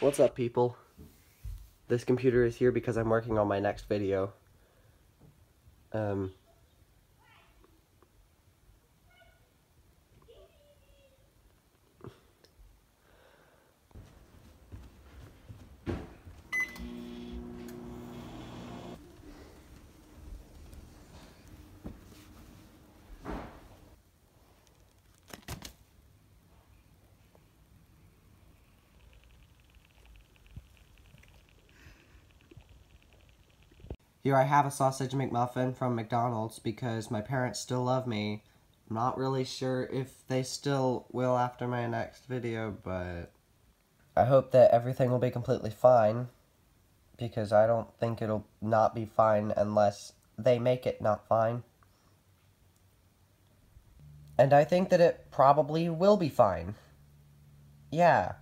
What's up, people? This computer is here because I'm working on my next video. Um... Here I have a sausage McMuffin from McDonald's because my parents still love me. I'm not really sure if they still will after my next video, but I hope that everything will be completely fine because I don't think it'll not be fine unless they make it not fine. And I think that it probably will be fine. Yeah.